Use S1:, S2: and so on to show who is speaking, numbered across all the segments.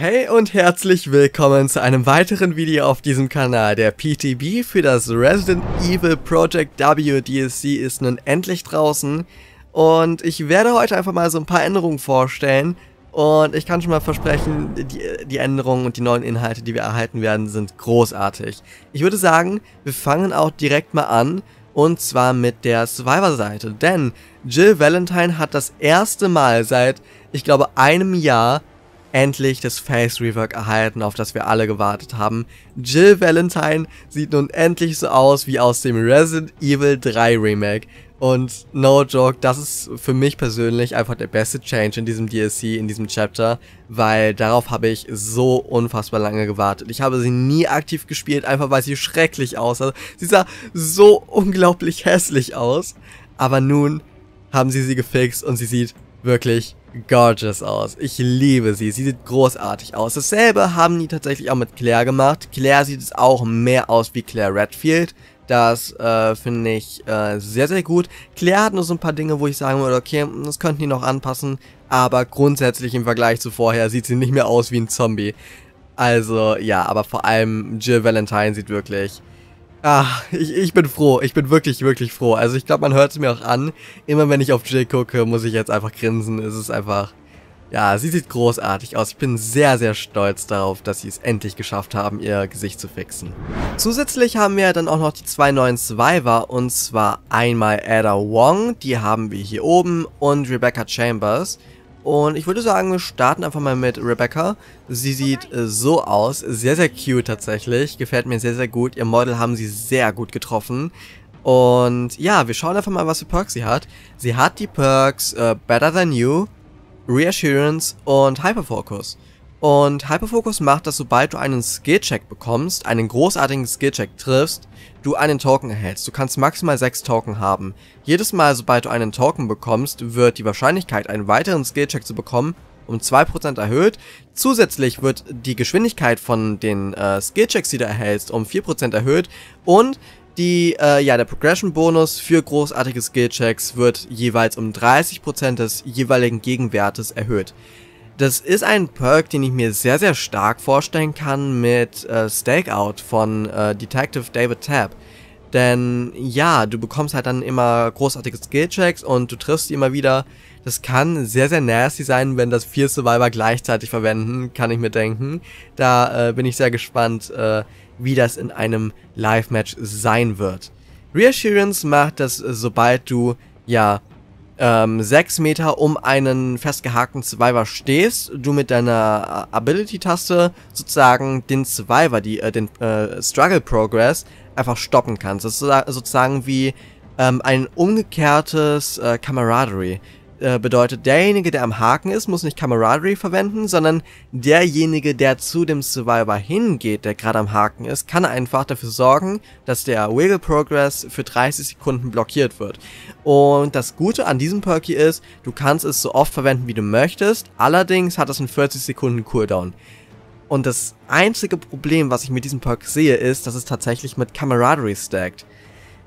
S1: Hey und herzlich willkommen zu einem weiteren Video auf diesem Kanal. Der PTB für das Resident Evil Project W DLC ist nun endlich draußen und ich werde heute einfach mal so ein paar Änderungen vorstellen und ich kann schon mal versprechen, die, die Änderungen und die neuen Inhalte, die wir erhalten werden, sind großartig. Ich würde sagen, wir fangen auch direkt mal an und zwar mit der Survivor-Seite, denn Jill Valentine hat das erste Mal seit, ich glaube, einem Jahr endlich das Face Rework erhalten, auf das wir alle gewartet haben. Jill Valentine sieht nun endlich so aus wie aus dem Resident Evil 3 Remake. Und no joke, das ist für mich persönlich einfach der beste Change in diesem DLC, in diesem Chapter, weil darauf habe ich so unfassbar lange gewartet. Ich habe sie nie aktiv gespielt, einfach weil sie schrecklich aussah. Sie sah so unglaublich hässlich aus, aber nun haben sie sie gefixt und sie sieht wirklich gorgeous aus. Ich liebe sie. Sie sieht großartig aus. Dasselbe haben die tatsächlich auch mit Claire gemacht. Claire sieht es auch mehr aus wie Claire Redfield. Das äh, finde ich äh, sehr, sehr gut. Claire hat nur so ein paar Dinge, wo ich sagen würde, okay, das könnten die noch anpassen. Aber grundsätzlich im Vergleich zu vorher sieht sie nicht mehr aus wie ein Zombie. Also, ja, aber vor allem Jill Valentine sieht wirklich Ah, ich, ich bin froh. Ich bin wirklich, wirklich froh. Also ich glaube, man hört es mir auch an. Immer wenn ich auf Jill gucke, muss ich jetzt einfach grinsen. Es ist einfach... Ja, sie sieht großartig aus. Ich bin sehr, sehr stolz darauf, dass sie es endlich geschafft haben, ihr Gesicht zu fixen. Zusätzlich haben wir dann auch noch die zwei neuen Survivor. Und zwar einmal Ada Wong, die haben wir hier oben, und Rebecca Chambers. Und ich würde sagen, wir starten einfach mal mit Rebecca. Sie sieht äh, so aus, sehr, sehr cute tatsächlich, gefällt mir sehr, sehr gut. Ihr Model haben sie sehr gut getroffen. Und ja, wir schauen einfach mal, was für Perks sie hat. Sie hat die Perks äh, Better Than You, Reassurance und Hyperfocus. Und Hyperfocus macht, dass sobald du einen Skillcheck bekommst, einen großartigen Skillcheck triffst, du einen Token erhältst. Du kannst maximal 6 Token haben. Jedes Mal, sobald du einen Token bekommst, wird die Wahrscheinlichkeit, einen weiteren Skillcheck zu bekommen, um 2% erhöht. Zusätzlich wird die Geschwindigkeit von den äh, Skillchecks, die du erhältst, um 4% erhöht. Und die, äh, ja, der Progression-Bonus für großartige Skillchecks wird jeweils um 30% des jeweiligen Gegenwertes erhöht. Das ist ein Perk, den ich mir sehr, sehr stark vorstellen kann mit äh, Stakeout von äh, Detective David Tapp. Denn ja, du bekommst halt dann immer großartige Skillchecks und du triffst die immer wieder. Das kann sehr, sehr nasty sein, wenn das vier Survivor gleichzeitig verwenden, kann ich mir denken. Da äh, bin ich sehr gespannt, äh, wie das in einem Live-Match sein wird. Reassurance macht das, sobald du, ja, ähm, 6 Meter um einen festgehakten Survivor stehst, du mit deiner äh, Ability-Taste sozusagen den Survivor, die, äh, den äh, Struggle Progress einfach stoppen kannst. Das ist sozusagen wie ähm, ein umgekehrtes äh, Camaraderie. Äh, bedeutet, derjenige, der am Haken ist, muss nicht Camaraderie verwenden, sondern derjenige, der zu dem Survivor hingeht, der gerade am Haken ist, kann einfach dafür sorgen, dass der Wiggle Progress für 30 Sekunden blockiert wird. Und das Gute an diesem Perky ist, du kannst es so oft verwenden, wie du möchtest, allerdings hat es einen 40 Sekunden Cooldown. Und das einzige Problem, was ich mit diesem Perk sehe, ist, dass es tatsächlich mit Camaraderie stackt.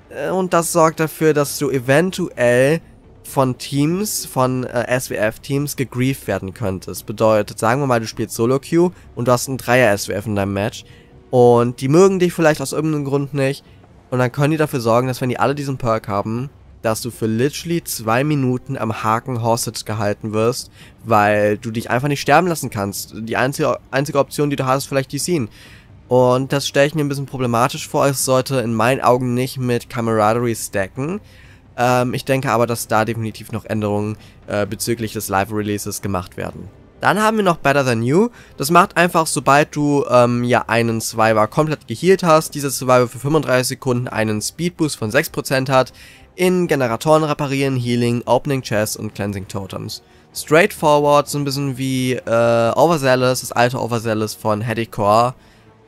S1: Äh, und das sorgt dafür, dass du eventuell von Teams, von äh, SWF-Teams gegrieft werden könntest. Bedeutet, sagen wir mal, du spielst Solo-Queue und du hast einen Dreier-SWF in deinem Match und die mögen dich vielleicht aus irgendeinem Grund nicht und dann können die dafür sorgen, dass wenn die alle diesen Perk haben, dass du für literally zwei Minuten am Haken Hostage gehalten wirst, weil du dich einfach nicht sterben lassen kannst. Die einzige, einzige Option, die du hast, ist vielleicht die Scene. Und das stelle ich mir ein bisschen problematisch vor. Es sollte in meinen Augen nicht mit Camaraderie stacken. Ähm, ich denke aber, dass da definitiv noch Änderungen äh, bezüglich des Live-Releases gemacht werden. Dann haben wir noch Better Than You. Das macht einfach, sobald du ähm, ja einen Survivor komplett geheilt hast, dieser Survivor für 35 Sekunden einen Speedboost von 6% hat, in Generatoren reparieren, Healing, Opening Chests und Cleansing Totems. Straightforward, so ein bisschen wie äh, Overzealous, das alte Overzealous von Heady Core.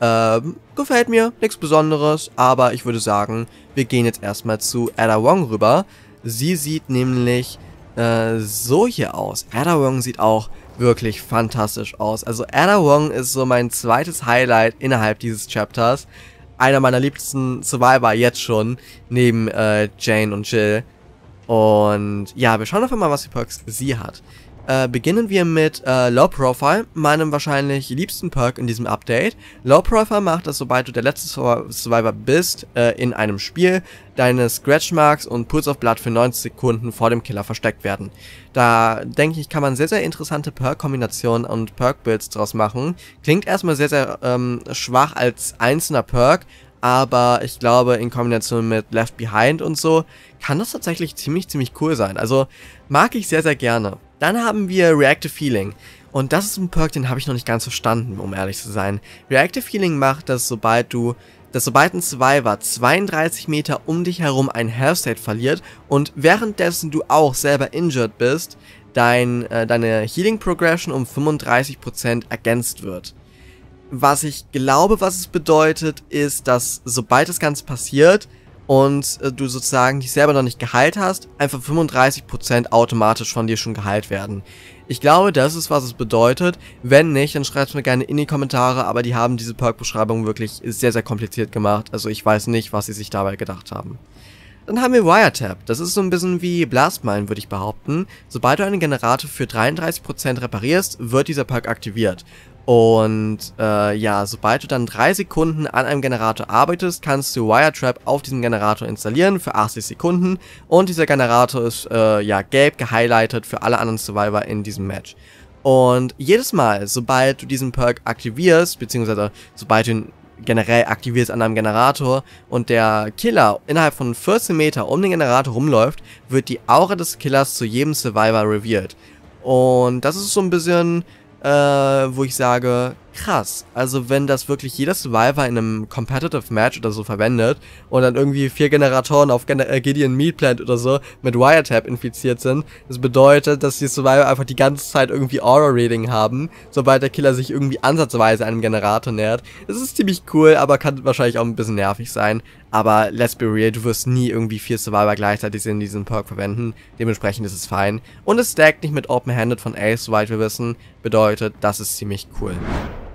S1: Ähm, gefällt mir, nichts Besonderes, aber ich würde sagen, wir gehen jetzt erstmal zu Ada Wong rüber. Sie sieht nämlich äh, so hier aus. Ada Wong sieht auch wirklich fantastisch aus. Also Ada Wong ist so mein zweites Highlight innerhalb dieses Chapters. Einer meiner liebsten Survivor jetzt schon, neben äh, Jane und Jill. Und ja, wir schauen einfach mal, was für Perks sie hat. Äh, beginnen wir mit äh, Low Profile, meinem wahrscheinlich liebsten Perk in diesem Update. Low Profile macht es, sobald du der letzte Survivor bist äh, in einem Spiel, deine Scratch Marks und Pools of Blood für 90 Sekunden vor dem Killer versteckt werden. Da denke ich, kann man sehr, sehr interessante Perk-Kombinationen und Perk-Builds draus machen. Klingt erstmal sehr, sehr ähm, schwach als einzelner Perk, aber ich glaube, in Kombination mit Left Behind und so, kann das tatsächlich ziemlich, ziemlich cool sein. Also mag ich sehr, sehr gerne. Dann haben wir Reactive Healing. Und das ist ein Perk, den habe ich noch nicht ganz verstanden, um ehrlich zu sein. Reactive Healing macht, dass sobald du, dass sobald ein Survivor 32 Meter um dich herum ein Health State verliert und währenddessen du auch selber injured bist, dein, äh, deine Healing Progression um 35% ergänzt wird. Was ich glaube, was es bedeutet, ist, dass sobald das Ganze passiert und äh, du sozusagen dich selber noch nicht geheilt hast, einfach 35% automatisch von dir schon geheilt werden. Ich glaube, das ist, was es bedeutet. Wenn nicht, dann schreibt es mir gerne in die Kommentare, aber die haben diese Perk-Beschreibung wirklich sehr, sehr kompliziert gemacht. Also ich weiß nicht, was sie sich dabei gedacht haben. Dann haben wir Wiretap. Das ist so ein bisschen wie Blastmine, würde ich behaupten. Sobald du einen Generator für 33% reparierst, wird dieser Perk aktiviert. Und äh, ja, sobald du dann drei Sekunden an einem Generator arbeitest, kannst du Wiretrap auf diesem Generator installieren für 80 Sekunden und dieser Generator ist äh, ja gelb gehighlightet für alle anderen Survivor in diesem Match. Und jedes Mal, sobald du diesen Perk aktivierst, beziehungsweise sobald du ihn generell aktivierst an einem Generator und der Killer innerhalb von 14 Meter um den Generator rumläuft, wird die Aura des Killers zu jedem Survivor revealed. Und das ist so ein bisschen äh, wo ich sage, krass. Also wenn das wirklich jeder Survivor in einem Competitive Match oder so verwendet und dann irgendwie vier Generatoren auf Gen äh, Gideon Meat Plant oder so mit Wiretap infiziert sind, das bedeutet, dass die Survivor einfach die ganze Zeit irgendwie Aura-Reading haben, sobald der Killer sich irgendwie ansatzweise einem Generator nähert. Das ist ziemlich cool, aber kann wahrscheinlich auch ein bisschen nervig sein. Aber let's be real, du wirst nie irgendwie vier Survivor gleichzeitig in diesem Perk verwenden. Dementsprechend ist es fein. Und es stackt nicht mit Open-Handed von Ace, soweit wir wissen. Bedeutet, das ist ziemlich cool.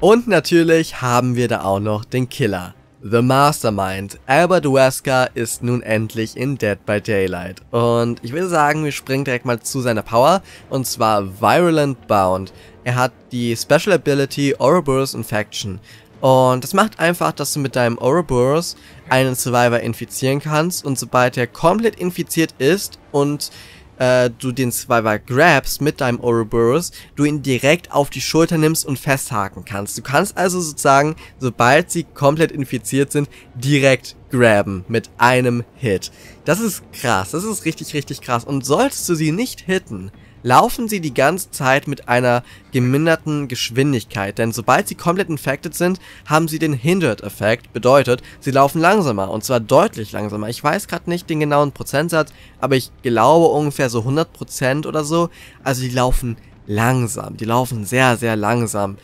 S1: Und natürlich haben wir da auch noch den Killer. The Mastermind, Albert Wesker, ist nun endlich in Dead by Daylight. Und ich würde sagen, wir springen direkt mal zu seiner Power, und zwar Virulent Bound. Er hat die Special Ability Ouroboros Infection. Und das macht einfach, dass du mit deinem Ouroboros einen Survivor infizieren kannst und sobald er komplett infiziert ist und äh, du den Survivor grabst mit deinem Ouroboros, du ihn direkt auf die Schulter nimmst und festhaken kannst. Du kannst also sozusagen, sobald sie komplett infiziert sind, direkt graben mit einem Hit. Das ist krass, das ist richtig, richtig krass. Und solltest du sie nicht hitten, laufen sie die ganze Zeit mit einer geminderten Geschwindigkeit, denn sobald sie komplett infected sind, haben sie den Hindered-Effekt, bedeutet, sie laufen langsamer, und zwar deutlich langsamer. Ich weiß gerade nicht den genauen Prozentsatz, aber ich glaube ungefähr so 100% oder so, also die laufen langsam, die laufen sehr, sehr langsam.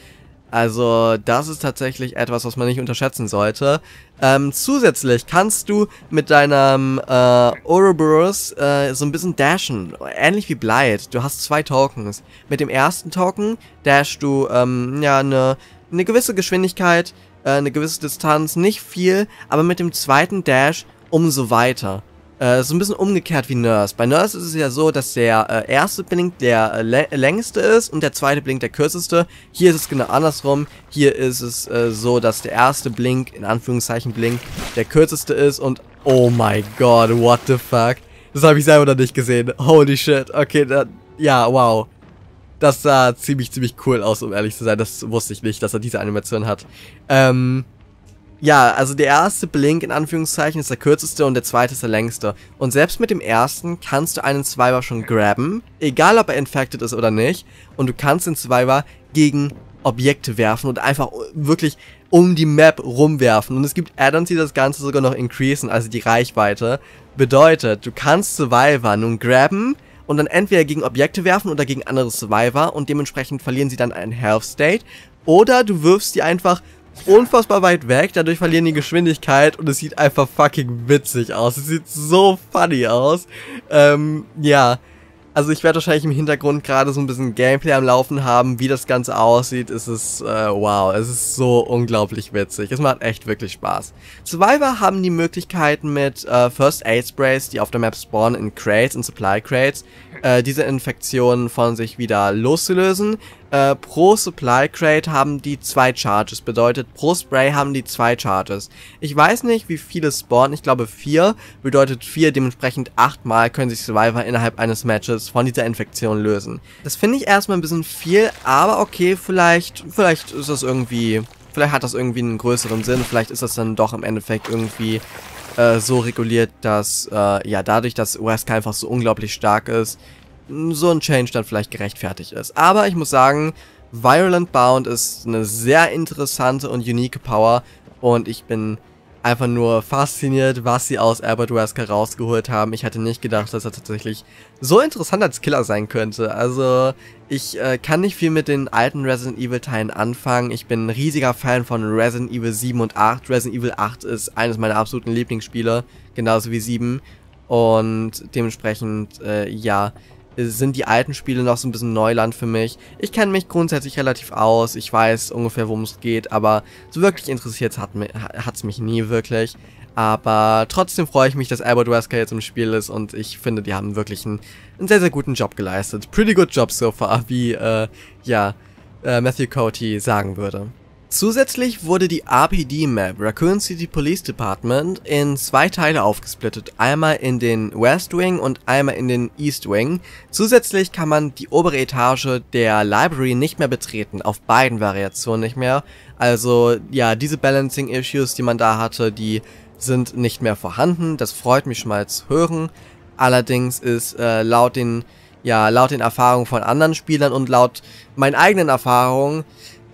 S1: Also das ist tatsächlich etwas, was man nicht unterschätzen sollte. Ähm, zusätzlich kannst du mit deinem äh, Ouroboros äh, so ein bisschen dashen, ähnlich wie Blight. Du hast zwei Tokens. Mit dem ersten Token dashst du ähm, ja eine ne gewisse Geschwindigkeit, äh, eine gewisse Distanz, nicht viel, aber mit dem zweiten Dash umso weiter. Äh, so ein bisschen umgekehrt wie Nurse. Bei Nurse ist es ja so, dass der äh, erste Blink der äh, längste ist und der zweite Blink der kürzeste. Hier ist es genau andersrum. Hier ist es äh, so, dass der erste Blink, in Anführungszeichen Blink, der kürzeste ist und oh my god, what the fuck. Das habe ich selber noch nicht gesehen. Holy shit. Okay, da, ja, wow. Das sah ziemlich, ziemlich cool aus, um ehrlich zu sein. Das wusste ich nicht, dass er diese Animation hat. Ähm, ja, also der erste Blink in Anführungszeichen ist der kürzeste und der zweite ist der längste. Und selbst mit dem ersten kannst du einen Survivor schon grabben, egal ob er infected ist oder nicht. Und du kannst den Survivor gegen Objekte werfen und einfach wirklich um die Map rumwerfen. Und es gibt Add-ons, die das Ganze sogar noch increasen, also die Reichweite. Bedeutet, du kannst Survivor nun grabben und dann entweder gegen Objekte werfen oder gegen andere Survivor und dementsprechend verlieren sie dann einen Health State. Oder du wirfst die einfach unfassbar weit weg, dadurch verlieren die Geschwindigkeit und es sieht einfach fucking witzig aus. Es sieht so funny aus. Ähm, ja. Also ich werde wahrscheinlich im Hintergrund gerade so ein bisschen Gameplay am Laufen haben, wie das Ganze aussieht. Es ist, äh, wow, es ist so unglaublich witzig. Es macht echt wirklich Spaß. Survivor haben die Möglichkeiten mit äh, First Aid Sprays, die auf der Map spawnen in Crates, in Supply Crates, äh, diese Infektion von sich wieder loszulösen. Äh, pro Supply Crate haben die zwei Charges, bedeutet pro Spray haben die zwei Charges. Ich weiß nicht, wie viele spawnen, ich glaube vier, bedeutet vier, dementsprechend achtmal können sich Survivor innerhalb eines Matches von dieser Infektion lösen. Das finde ich erstmal ein bisschen viel, aber okay, vielleicht, vielleicht ist das irgendwie Vielleicht hat das irgendwie einen größeren Sinn, vielleicht ist das dann doch im Endeffekt irgendwie äh, so reguliert, dass, äh, ja, dadurch, dass Wesker einfach so unglaublich stark ist, so ein Change dann vielleicht gerechtfertigt ist. Aber ich muss sagen, Virulent Bound ist eine sehr interessante und unique Power und ich bin einfach nur fasziniert, was sie aus Albert Wesker rausgeholt haben. Ich hätte nicht gedacht, dass er tatsächlich so interessant als Killer sein könnte. Also, ich äh, kann nicht viel mit den alten Resident Evil Teilen anfangen. Ich bin ein riesiger Fan von Resident Evil 7 und 8. Resident Evil 8 ist eines meiner absoluten Lieblingsspiele, genauso wie 7. Und dementsprechend, äh, ja, sind die alten Spiele noch so ein bisschen Neuland für mich. Ich kenne mich grundsätzlich relativ aus, ich weiß ungefähr, worum es geht, aber so wirklich interessiert hat es mich nie wirklich. Aber trotzdem freue ich mich, dass Albert Wesker jetzt im Spiel ist und ich finde, die haben wirklich einen, einen sehr, sehr guten Job geleistet. Pretty good job so far, wie, äh, ja, äh, Matthew Coty sagen würde. Zusätzlich wurde die RPD-Map Raccoon City Police Department in zwei Teile aufgesplittet, einmal in den West Wing und einmal in den East Wing. Zusätzlich kann man die obere Etage der Library nicht mehr betreten, auf beiden Variationen nicht mehr. Also ja, diese Balancing-Issues, die man da hatte, die sind nicht mehr vorhanden. Das freut mich schon mal zu hören. Allerdings ist äh, laut den ja, laut den Erfahrungen von anderen Spielern und laut meinen eigenen Erfahrungen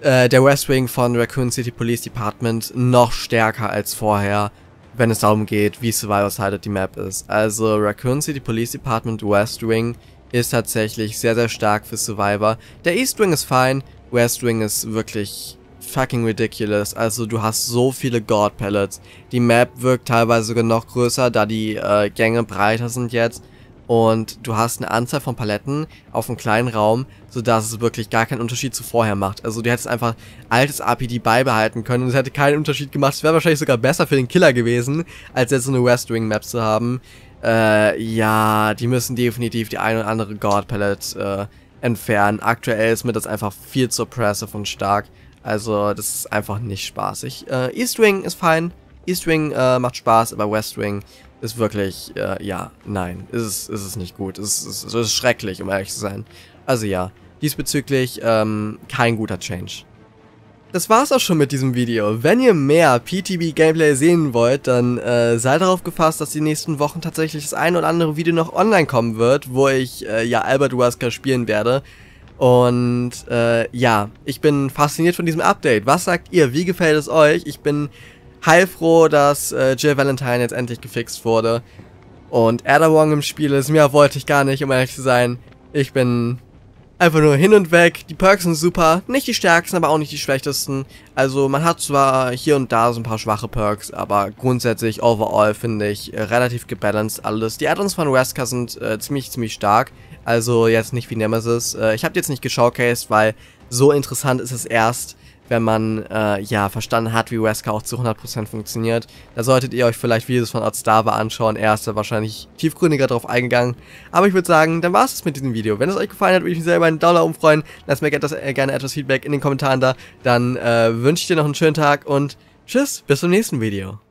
S1: äh, der West Wing von Raccoon City Police Department noch stärker als vorher, wenn es darum geht, wie survival-sided die Map ist. Also Raccoon City Police Department West Wing ist tatsächlich sehr, sehr stark für Survivor. Der East Wing ist fein, West Wing ist wirklich fucking ridiculous. Also du hast so viele God Pellets. Die Map wirkt teilweise sogar noch größer, da die äh, Gänge breiter sind jetzt und du hast eine Anzahl von Paletten auf einem kleinen Raum, sodass es wirklich gar keinen Unterschied zu vorher macht. Also du hättest einfach altes RPD beibehalten können und es hätte keinen Unterschied gemacht. Es wäre wahrscheinlich sogar besser für den Killer gewesen, als jetzt so eine West Wing Map zu haben. Äh, ja, die müssen definitiv die ein oder andere God Palette äh, entfernen. Aktuell ist mir das einfach viel zu oppressive und stark. Also das ist einfach nicht spaßig. Äh, East Wing ist fein. East Wing äh, macht Spaß, aber West Wing ist wirklich, äh, ja, nein, ist ist es nicht gut. Es ist, es ist schrecklich, um ehrlich zu sein. Also ja, diesbezüglich ähm, kein guter Change. Das war's auch schon mit diesem Video. Wenn ihr mehr PTB Gameplay sehen wollt, dann äh, seid darauf gefasst, dass die nächsten Wochen tatsächlich das ein oder andere Video noch online kommen wird, wo ich äh, ja Albert Wesker spielen werde. Und äh, ja, ich bin fasziniert von diesem Update. Was sagt ihr? Wie gefällt es euch? Ich bin heilfroh, dass äh, Jill Valentine jetzt endlich gefixt wurde. Und Erda im Spiel ist, mehr wollte ich gar nicht, um ehrlich zu sein. Ich bin einfach nur hin und weg. Die Perks sind super. Nicht die stärksten, aber auch nicht die schlechtesten. Also man hat zwar hier und da so ein paar schwache Perks, aber grundsätzlich overall finde ich äh, relativ gebalanced alles. Die Addons von Wesker sind äh, ziemlich, ziemlich stark. Also jetzt nicht wie Nemesis. Äh, ich habe jetzt nicht geshowcased, weil so interessant ist es erst, wenn man äh, ja verstanden hat, wie Wesker auch zu 100% funktioniert. Da solltet ihr euch vielleicht Videos von Odstava anschauen. Er ist da wahrscheinlich tiefgründiger drauf eingegangen. Aber ich würde sagen, dann war es mit diesem Video. Wenn es euch gefallen hat, würde ich mich selber einen Daumen umfreuen. Lasst mir etwas, äh, gerne etwas Feedback in den Kommentaren da. Dann äh, wünsche ich dir noch einen schönen Tag und tschüss, bis zum nächsten Video.